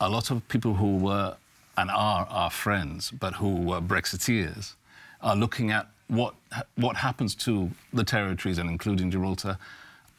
A lot of people who were and are our friends, but who were Brexiteers, are looking at what what happens to the territories and including Gibraltar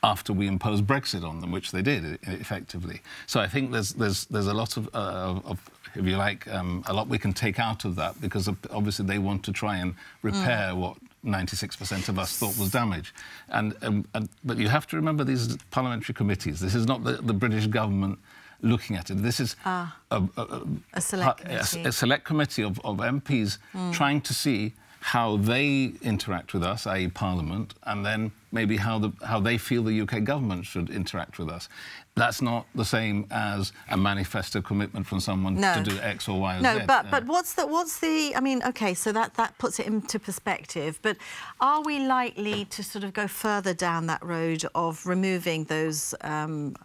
after we impose Brexit on them, which they did effectively. So I think there's there's there's a lot of, uh, of if you like, um, a lot we can take out of that because obviously they want to try and repair mm. what 96% of us thought was damage. And, um, and, but you have to remember these parliamentary committees. This is not the, the British government looking at it. This is ah, a, a, a, select committee, a, select committee of, of MPs mm. trying to see how they interact with us, i.e. Parliament, and then maybe how, the, how they feel the UK government should interact with us. That's not the same as a manifesto commitment from someone no. to do X or Y or no, Z. No, but, but what's the, what's the... I mean, OK, so that, that puts it into perspective, but are we likely to sort of go further down that road of removing those um,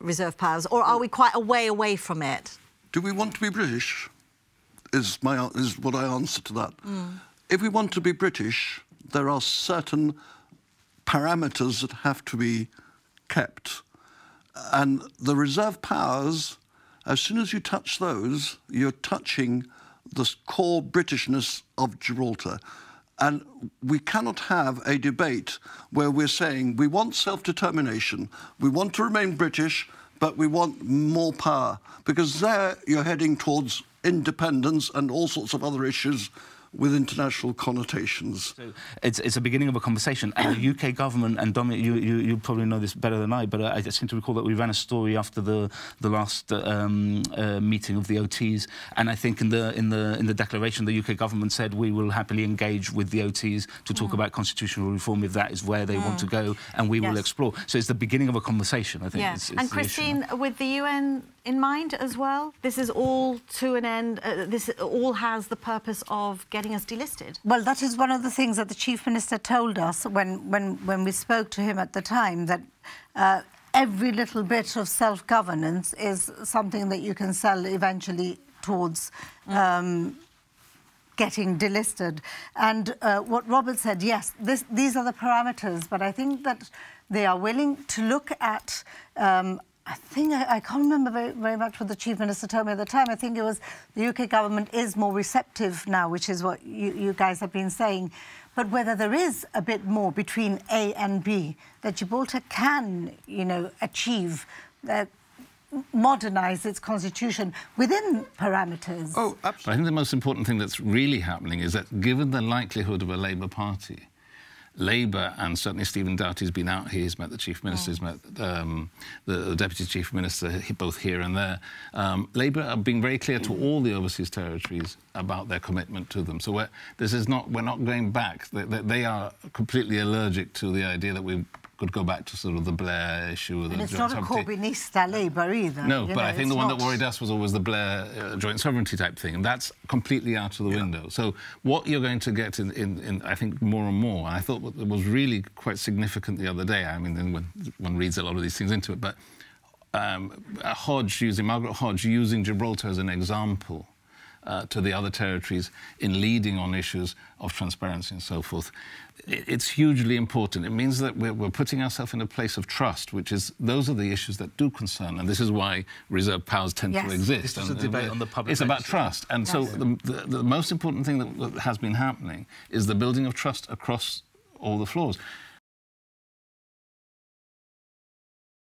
reserve powers, or are we quite a way away from it? Do we want to be British? Is, my, is what I answer to that. Mm if we want to be British, there are certain parameters that have to be kept. And the reserve powers, as soon as you touch those, you're touching the core Britishness of Gibraltar. And we cannot have a debate where we're saying we want self-determination, we want to remain British, but we want more power. Because there you're heading towards independence and all sorts of other issues with international connotations. So it's, it's a beginning of a conversation. And the UK government, and Dominique, you, you, you probably know this better than I, but I, I seem to recall that we ran a story after the, the last um, uh, meeting of the OTs. And I think in the, in, the, in the declaration, the UK government said we will happily engage with the OTs to talk mm. about constitutional reform if that is where they mm. want to mm. go, and we yes. will explore. So it's the beginning of a conversation, I think. Yeah. It's, it's and Christine, with the UN in mind as well? This is all to an end, uh, this all has the purpose of getting us delisted? Well, that is one of the things that the Chief Minister told us when, when, when we spoke to him at the time, that uh, every little bit of self-governance is something that you can sell eventually towards um, getting delisted. And uh, what Robert said, yes, this, these are the parameters, but I think that they are willing to look at um, I think I, I can't remember very, very, much what the chief minister told me at the time. I think it was the UK government is more receptive now, which is what you, you guys have been saying. But whether there is a bit more between A and B that Gibraltar can, you know, achieve. Uh, modernise its constitution within parameters. Oh, absolutely. I think the most important thing that's really happening is that given the likelihood of a Labour Party, Labour and certainly Stephen Doughty's been out here. He's met the chief minister, he's met um, the, the, deputy chief minister, both here and there. Um, Labour are being very clear to all the overseas territories about their commitment to them. So this is not we're not going back. They, they, they, are completely allergic to the idea that we could go back to sort of the Blair issue. And it's not a Corbynista Labour either. No, but know, I think the one not... that worried us was always the Blair uh, joint sovereignty type thing, and that's completely out of the yeah. window. So what you're going to get in, in, in, I think, more and more, and I thought what was really quite significant the other day, I mean, when one reads a lot of these things into it, but um, Hodge using, Margaret Hodge using Gibraltar as an example uh, to the other territories in leading on issues of transparency and so forth. It's hugely important. It means that we're, we're, putting ourselves in a place of trust, which is those are the issues that do concern, and this is why reserve powers tend yes. to exist. This is a debate on the public. It's about trust, and yes. so the, the, the, most important thing that has been happening is the building of trust across all the floors.